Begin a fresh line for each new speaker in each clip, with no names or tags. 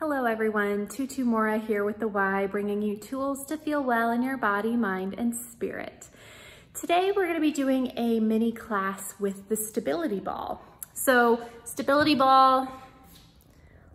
Hello everyone, Tutu Mora here with the Y, bringing you tools to feel well in your body, mind, and spirit. Today we're gonna to be doing a mini class with the stability ball. So stability ball,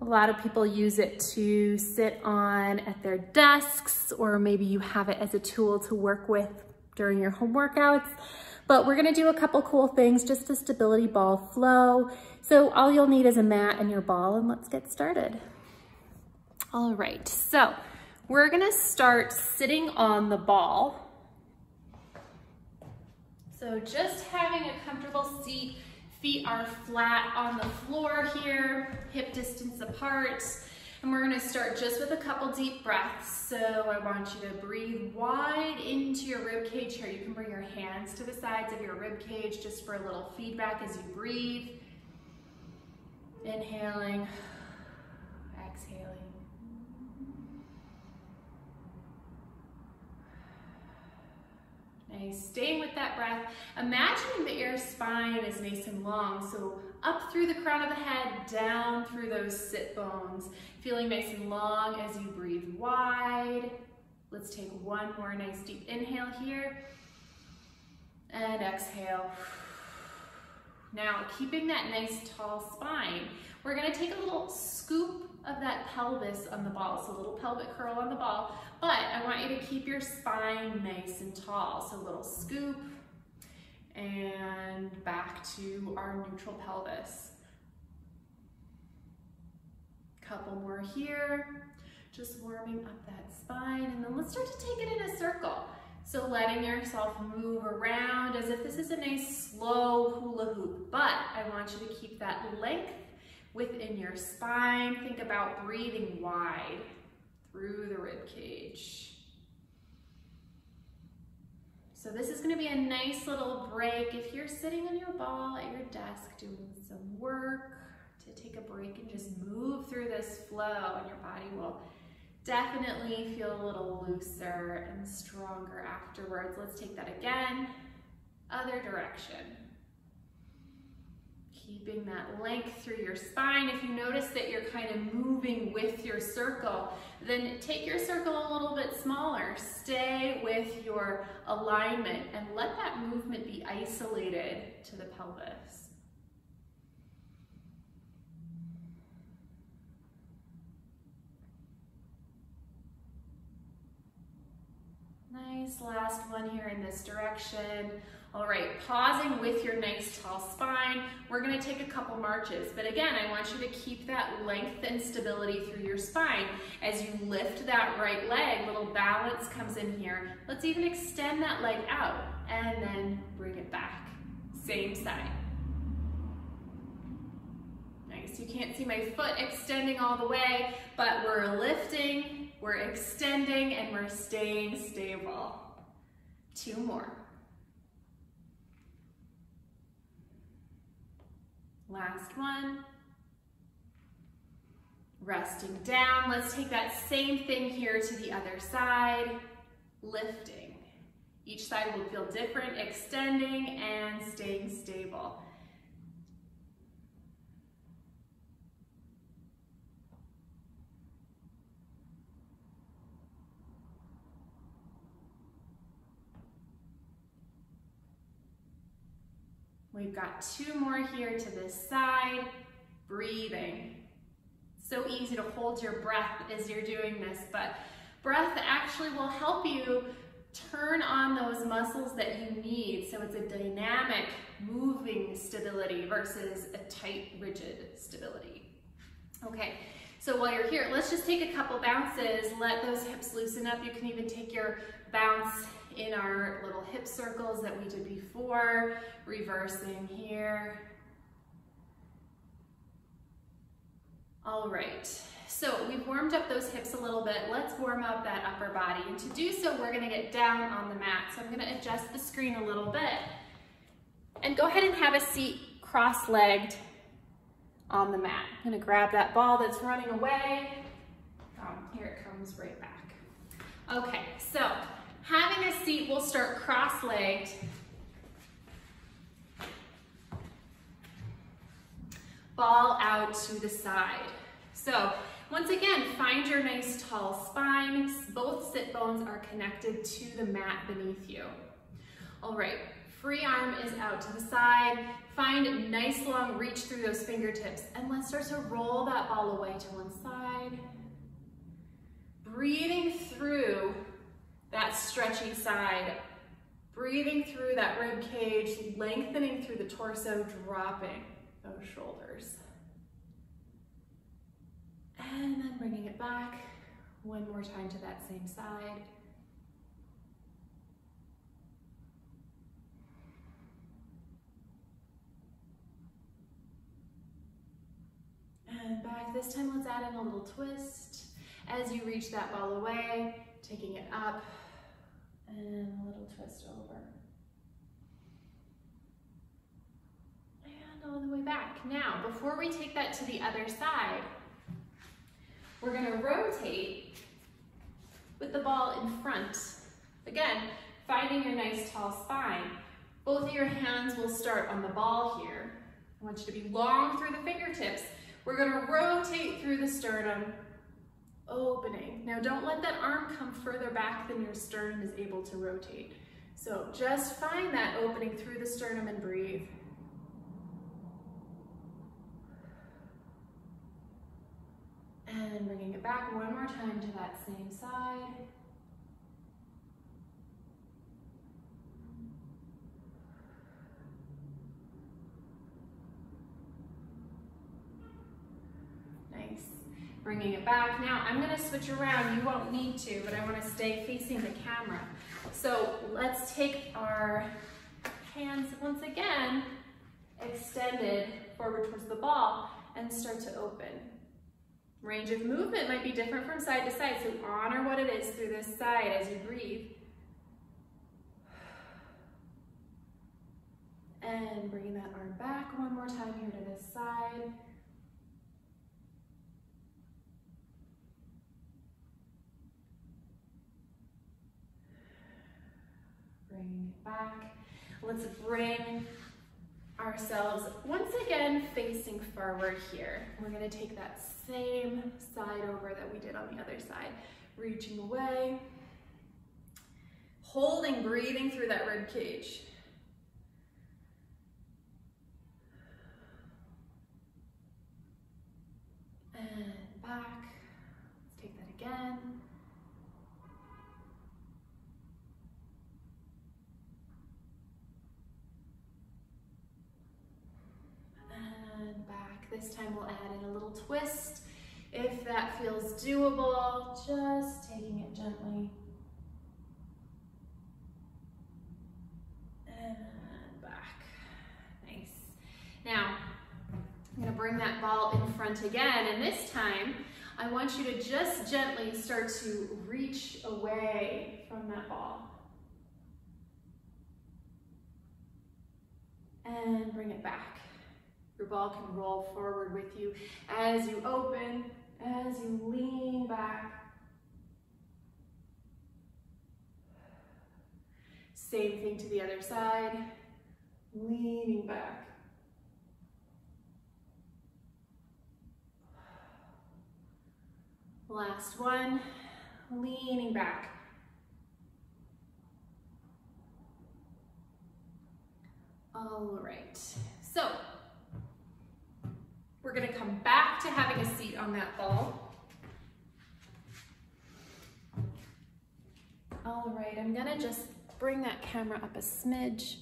a lot of people use it to sit on at their desks, or maybe you have it as a tool to work with during your home workouts. But we're gonna do a couple cool things, just a stability ball flow. So all you'll need is a mat and your ball, and let's get started. All right, so we're gonna start sitting on the ball. So just having a comfortable seat, feet are flat on the floor here, hip distance apart. And we're gonna start just with a couple deep breaths. So I want you to breathe wide into your rib cage here. You can bring your hands to the sides of your rib cage just for a little feedback as you breathe. Inhaling, exhaling. Staying with that breath. Imagining that your spine is nice and long, so up through the crown of the head, down through those sit bones. Feeling nice and long as you breathe wide. Let's take one more nice deep inhale here. And exhale. Now, keeping that nice tall spine, we're gonna take a little scoop of that pelvis on the ball, so a little pelvic curl on the ball, but I want you to keep your spine nice and tall. So a little scoop and back to our neutral pelvis. Couple more here, just warming up that spine, and then let's start to take it in a circle. So letting yourself move around as if this is a nice slow hula hoop, but I want you to keep that length within your spine. Think about breathing wide through the rib cage. So this is gonna be a nice little break. If you're sitting on your ball at your desk doing some work, to take a break and just move through this flow and your body will definitely feel a little looser and stronger afterwards. Let's take that again. Other direction keeping that length through your spine. If you notice that you're kind of moving with your circle, then take your circle a little bit smaller. Stay with your alignment and let that movement be isolated to the pelvis. Nice, last one here in this direction. All right, pausing with your nice tall spine. We're gonna take a couple marches, but again, I want you to keep that length and stability through your spine. As you lift that right leg, little balance comes in here. Let's even extend that leg out and then bring it back. Same side. Nice, you can't see my foot extending all the way, but we're lifting, we're extending, and we're staying stable. Two more. Last one. Resting down. Let's take that same thing here to the other side. Lifting. Each side will feel different, extending and staying stable. We've got two more here to this side. Breathing. So easy to hold your breath as you're doing this, but breath actually will help you turn on those muscles that you need. So it's a dynamic, moving stability versus a tight, rigid stability. Okay, so while you're here, let's just take a couple bounces. Let those hips loosen up. You can even take your bounce in our little hip circles that we did before, reversing here. All right, so we've warmed up those hips a little bit. Let's warm up that upper body. And to do so, we're gonna get down on the mat. So I'm gonna adjust the screen a little bit. And go ahead and have a seat cross-legged on the mat. I'm gonna grab that ball that's running away. Um, here it comes right back. Okay, so Having a seat, we'll start cross-legged. Ball out to the side. So Once again, find your nice tall spine. Both sit bones are connected to the mat beneath you. All right, free arm is out to the side. Find nice long reach through those fingertips and let's start to roll that ball away to one side. Breathing through that stretchy side. Breathing through that rib cage, lengthening through the torso, dropping those shoulders. And then bringing it back one more time to that same side. And back. This time, let's add in a little twist. As you reach that ball away, taking it up, and a little twist over. And on the way back. Now, before we take that to the other side, we're gonna rotate with the ball in front. Again, finding your nice tall spine. Both of your hands will start on the ball here. I want you to be long through the fingertips. We're gonna rotate through the sternum, opening. Now don't let that arm come further back than your sternum is able to rotate. So just find that opening through the sternum and breathe. And bringing it back one more time to that same side. Nice. Bringing it back. Now I'm gonna switch around. You won't need to, but I wanna stay facing the camera. So let's take our hands once again extended forward towards the ball and start to open. Range of movement might be different from side to side, so honor what it is through this side as you breathe. And bringing that arm back one more time here to this side. Bringing it back. Let's bring ourselves once again facing forward here. We're gonna take that same side over that we did on the other side. Reaching away, holding, breathing through that rib cage. And back, let's take that again. And back. This time we'll add in a little twist. If that feels doable, just taking it gently. And back. Nice. Now, I'm gonna bring that ball in front again, and this time, I want you to just gently start to reach away from that ball. And bring it back. Your ball can roll forward with you as you open, as you lean back. Same thing to the other side, leaning back. Last one, leaning back. All right, so we're gonna come back to having a seat on that ball. All right, I'm gonna just bring that camera up a smidge.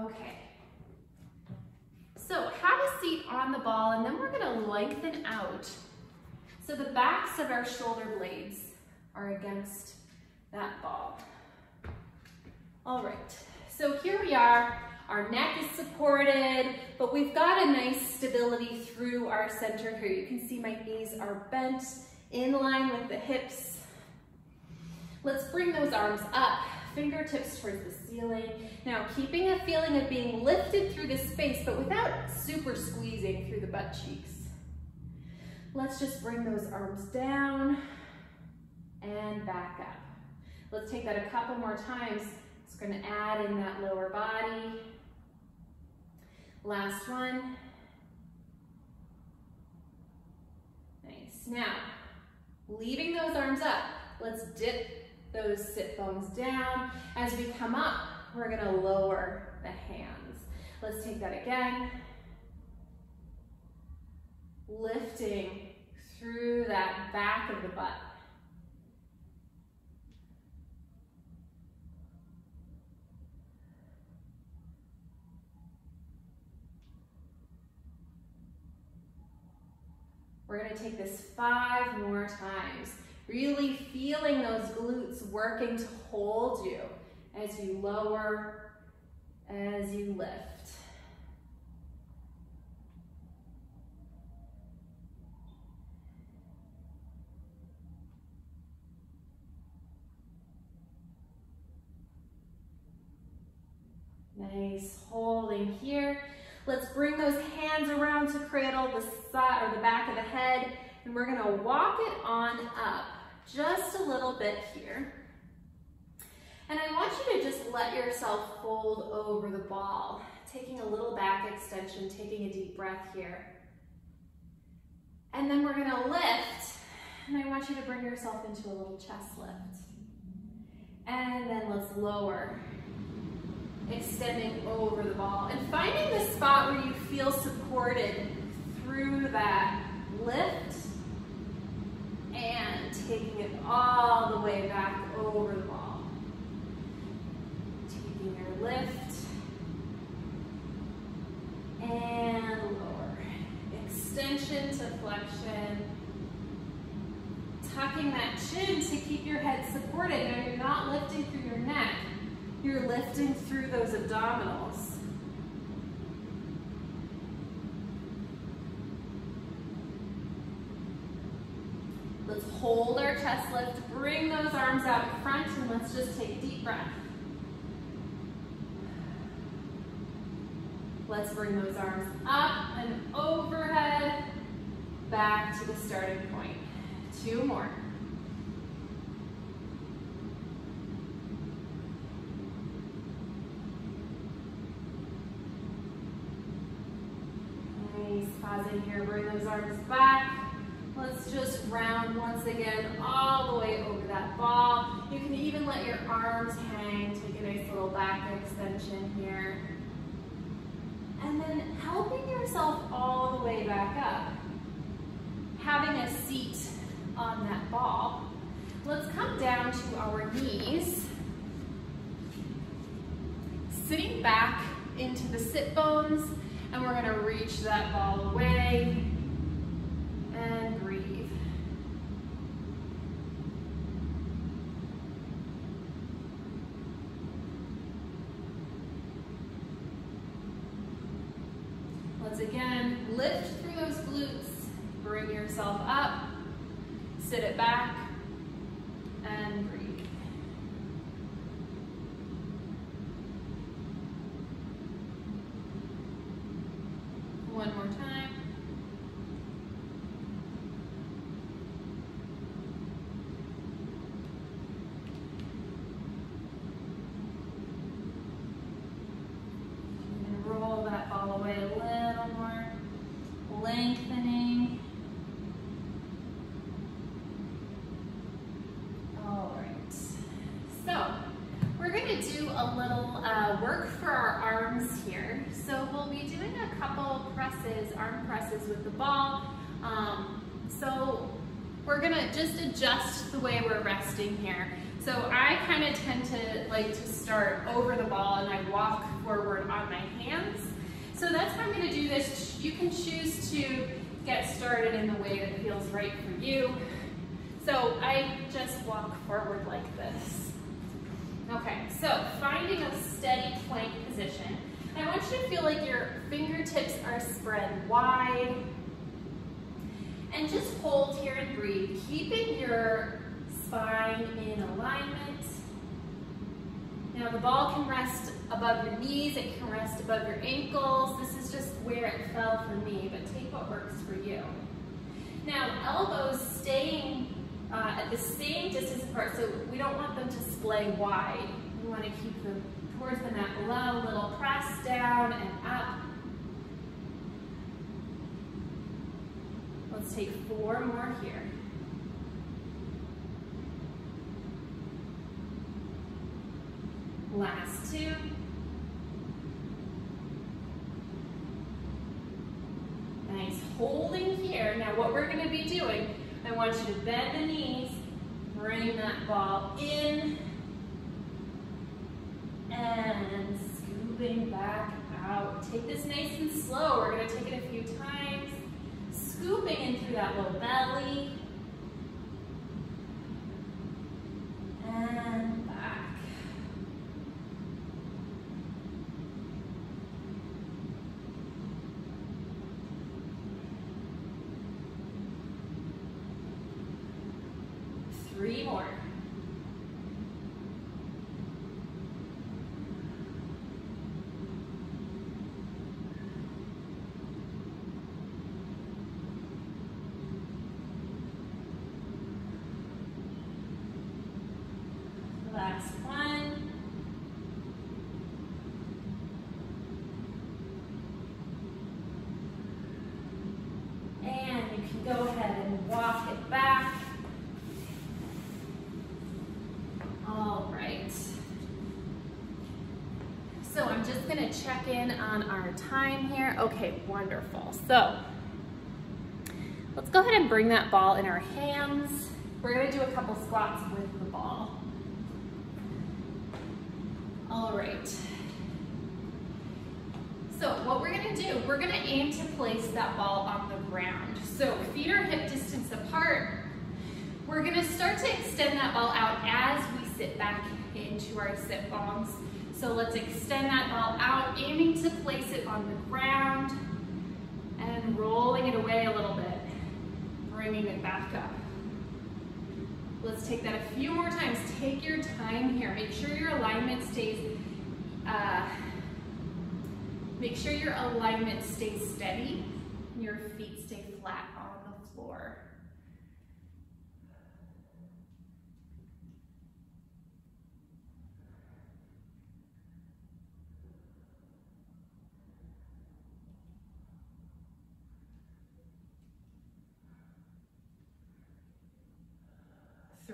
Okay. So have a seat on the ball and then we're gonna lengthen out. So the backs of our shoulder blades are against that ball. All right, so here we are. Our neck is supported, but we've got a nice stability through our center here. You can see my knees are bent in line with the hips. Let's bring those arms up, fingertips towards the ceiling. Now, keeping a feeling of being lifted through the space, but without super squeezing through the butt cheeks. Let's just bring those arms down and back up. Let's take that a couple more times. It's gonna add in that lower body. Last one. Nice. Now, leaving those arms up, let's dip those sit bones down. As we come up, we're gonna lower the hands. Let's take that again. Lifting through that back of the butt. We're gonna take this five more times. Really feeling those glutes working to hold you as you lower, as you lift. Nice, holding here. Let's bring those around to cradle the side or the back of the head, and we're gonna walk it on up just a little bit here. And I want you to just let yourself fold over the ball, taking a little back extension, taking a deep breath here. And then we're gonna lift, and I want you to bring yourself into a little chest lift. And then let's lower extending over the ball and finding the spot where you feel supported through that lift and taking it all the way back over the ball. Taking your lift and lower. Extension to flexion. Tucking that chin to keep your head supported. Now you're not lifting through your neck. You're lifting through those abdominals. Let's hold our chest lift, bring those arms out in front, and let's just take a deep breath. Let's bring those arms up and overhead, back to the starting point. Two more. pausing here, bring those arms back. Let's just round once again all the way over that ball. You can even let your arms hang, take a nice little back extension here. And then helping yourself all the way back up. Having a seat on that ball. Let's come down to our knees. Sitting back into the sit bones and we're gonna reach that ball away and breathe. Let's again lift through those glutes, bring yourself up, sit it back, and breathe. one more time. And roll that ball away a little more, lengthening. All right. So, we're going to do a little uh, work for our arms here. So we'll be doing a couple presses, arm presses with the ball. Um, so we're gonna just adjust the way we're resting here. So I kind of tend to like to start over the ball and I walk forward on my hands. So that's how I'm gonna do this. You can choose to get started in the way that feels right for you. So I just walk forward like this. Okay, so finding a steady plank position. I want you to feel like your fingertips are spread wide. And just hold here and breathe, keeping your spine in alignment. Now the ball can rest above your knees, it can rest above your ankles. This is just where it fell for me, but take what works for you. Now elbows staying uh, at the same distance apart, so we don't want them to splay wide. We want to keep them towards the mat below, little press down and up. Let's take four more here. Last two. Nice, holding here. Now what we're gonna be doing, want you to bend the knees, bring that ball in, and scooping back out. Take this nice and slow. We're gonna take it a few times. Scooping in through that low belly. And back. Three more. Last one. And you can go ahead and walk it back. All right. So I'm just gonna check in on our time here. Okay, wonderful. So let's go ahead and bring that ball in our hands. We're gonna do a couple squats with the ball. All right. So what we're gonna do, we're gonna aim to place that ball on the ground. So feet are hip distance apart. We're gonna start to extend that ball out as we sit back into our sit bones. So let's extend that ball out, aiming to place it on the ground and rolling it away a little bit, bringing it back up. Let's take that a few more times. Take your time here. Make sure your alignment stays, uh, make sure your alignment stays steady. Your feet stay flat on the floor.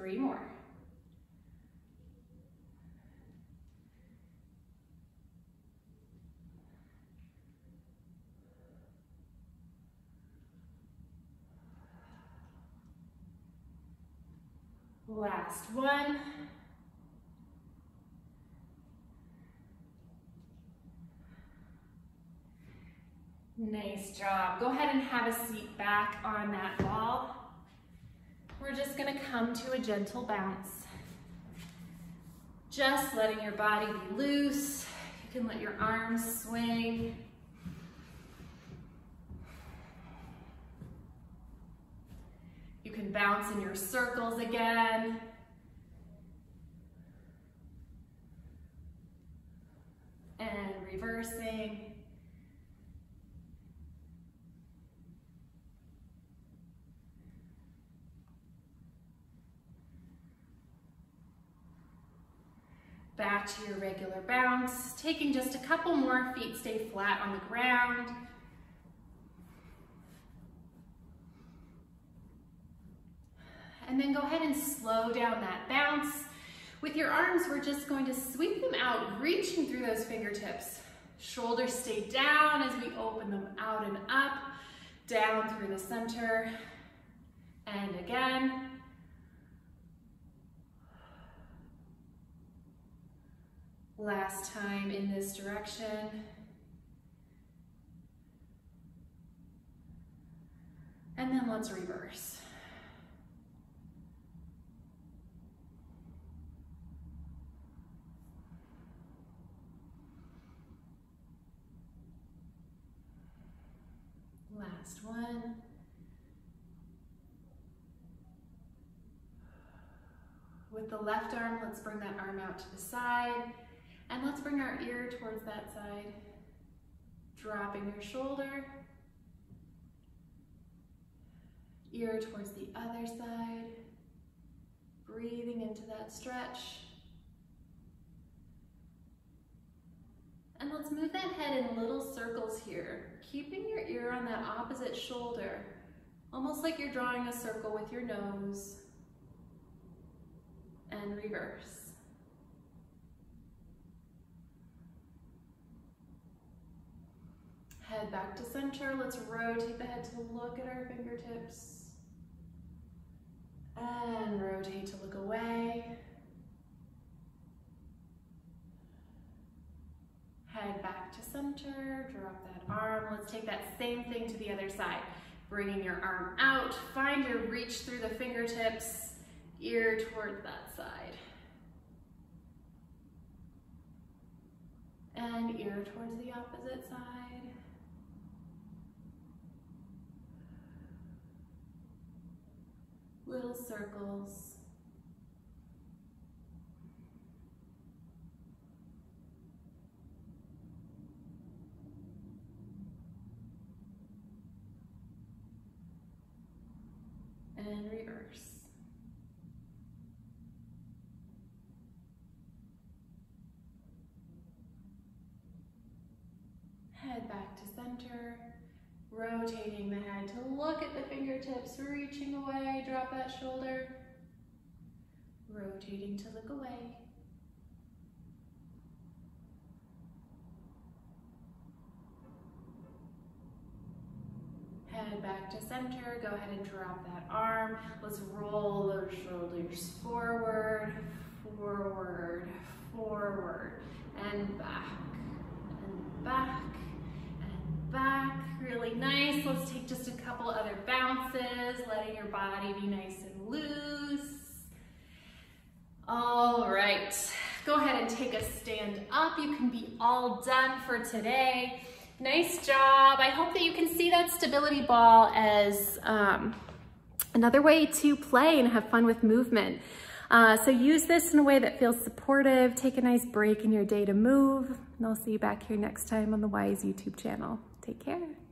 Three more. Last one. Nice job. Go ahead and have a seat back on that ball. We're just gonna come to a gentle bounce. Just letting your body be loose. You can let your arms swing. You can bounce in your circles again. And reversing. Back to your regular bounce. Taking just a couple more feet, stay flat on the ground. And then go ahead and slow down that bounce. With your arms, we're just going to sweep them out, reaching through those fingertips. Shoulders stay down as we open them out and up, down through the center. And again. Last time in this direction. And then let's reverse. Last one. With the left arm, let's bring that arm out to the side and let's bring our ear towards that side. Dropping your shoulder, ear towards the other side, breathing into that stretch. And let's move that head in little circles here, keeping your ear on that opposite shoulder, Almost like you're drawing a circle with your nose and reverse. Head back to center. Let's rotate the head to look at our fingertips. And rotate to look away. Head back to center, drop that arm. Let's take that same thing to the other side. Bringing your arm out, find your reach through the fingertips, ear towards that side. And ear towards the opposite side. Little circles. and reverse. Head back to center, rotating the head to look at the fingertips, reaching away, drop that shoulder, rotating to look away. head back to center. Go ahead and drop that arm. Let's roll those shoulders forward, forward, forward, and back, and back, back. Really nice. Let's take just a couple other bounces, letting your body be nice and loose. All right, go ahead and take a stand up. You can be all done for today. Nice job. I hope that you can see that stability ball as um, another way to play and have fun with movement. Uh, so use this in a way that feels supportive. Take a nice break in your day to move. And I'll see you back here next time on the Y's YouTube channel. Take care.